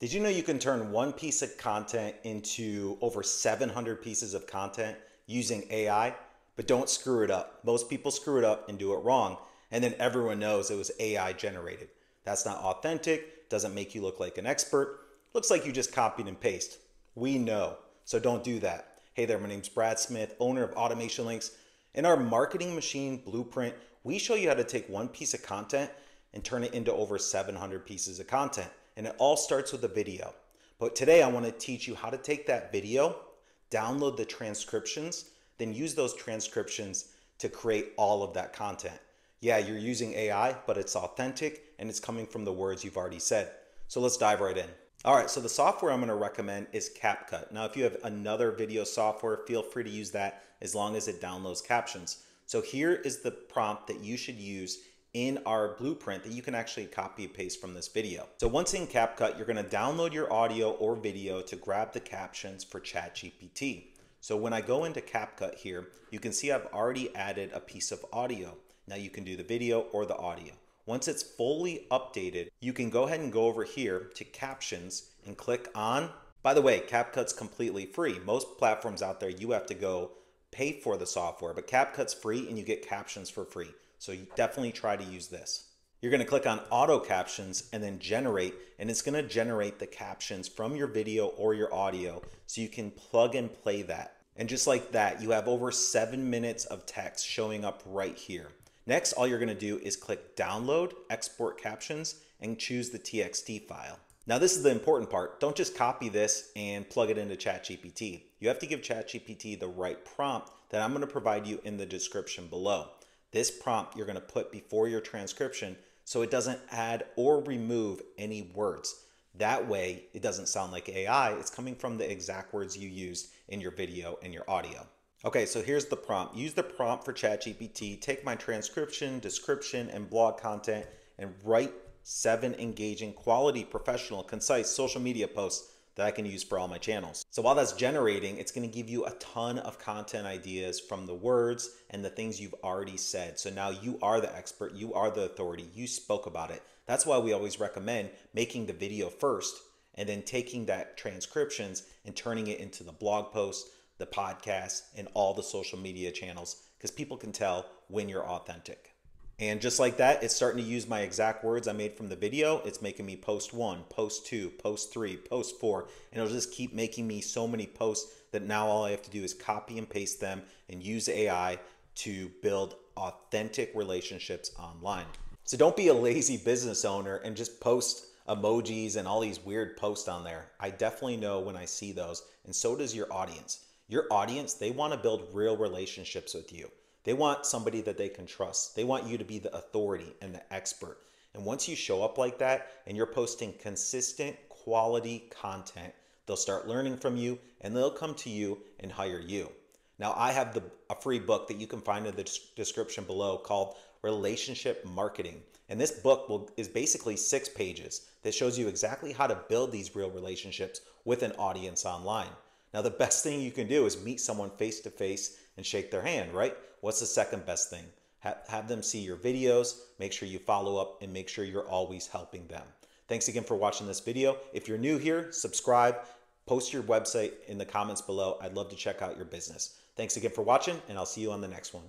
Did you know you can turn one piece of content into over 700 pieces of content using AI? But don't screw it up. Most people screw it up and do it wrong, and then everyone knows it was AI generated. That's not authentic, doesn't make you look like an expert, looks like you just copied and paste. We know, so don't do that. Hey there, my name's Brad Smith, owner of Automation Links. In our marketing machine blueprint, we show you how to take one piece of content and turn it into over 700 pieces of content and it all starts with a video. But today I want to teach you how to take that video, download the transcriptions, then use those transcriptions to create all of that content. Yeah, you're using AI, but it's authentic and it's coming from the words you've already said. So let's dive right in. All right, so the software I'm going to recommend is CapCut. Now, if you have another video software, feel free to use that as long as it downloads captions. So here is the prompt that you should use in our blueprint that you can actually copy and paste from this video. So once in CapCut, you're gonna download your audio or video to grab the captions for ChatGPT. So when I go into CapCut here, you can see I've already added a piece of audio. Now you can do the video or the audio. Once it's fully updated, you can go ahead and go over here to captions and click on. By the way, CapCut's completely free. Most platforms out there, you have to go pay for the software, but CapCut's free and you get captions for free. So you definitely try to use this. You're going to click on auto captions and then generate, and it's going to generate the captions from your video or your audio so you can plug and play that. And just like that, you have over seven minutes of text showing up right here. Next, all you're going to do is click download, export captions, and choose the TXT file. Now, this is the important part. Don't just copy this and plug it into ChatGPT. You have to give ChatGPT the right prompt that I'm going to provide you in the description below. This prompt you're going to put before your transcription so it doesn't add or remove any words. That way, it doesn't sound like AI. It's coming from the exact words you used in your video and your audio. Okay, so here's the prompt. Use the prompt for ChatGPT. Take my transcription, description, and blog content and write seven engaging, quality, professional, concise social media posts that I can use for all my channels. So while that's generating, it's gonna give you a ton of content ideas from the words and the things you've already said. So now you are the expert, you are the authority, you spoke about it. That's why we always recommend making the video first and then taking that transcriptions and turning it into the blog post, the podcast, and all the social media channels because people can tell when you're authentic. And just like that, it's starting to use my exact words I made from the video. It's making me post one, post two, post three, post four, and it'll just keep making me so many posts that now all I have to do is copy and paste them and use AI to build authentic relationships online. So don't be a lazy business owner and just post emojis and all these weird posts on there. I definitely know when I see those, and so does your audience. Your audience, they want to build real relationships with you. They want somebody that they can trust. They want you to be the authority and the expert. And once you show up like that and you're posting consistent quality content, they'll start learning from you and they'll come to you and hire you. Now, I have the, a free book that you can find in the description below called Relationship Marketing. And this book will, is basically six pages that shows you exactly how to build these real relationships with an audience online. Now, the best thing you can do is meet someone face to face and shake their hand, right? What's the second best thing? Have, have them see your videos, make sure you follow up, and make sure you're always helping them. Thanks again for watching this video. If you're new here, subscribe, post your website in the comments below. I'd love to check out your business. Thanks again for watching, and I'll see you on the next one.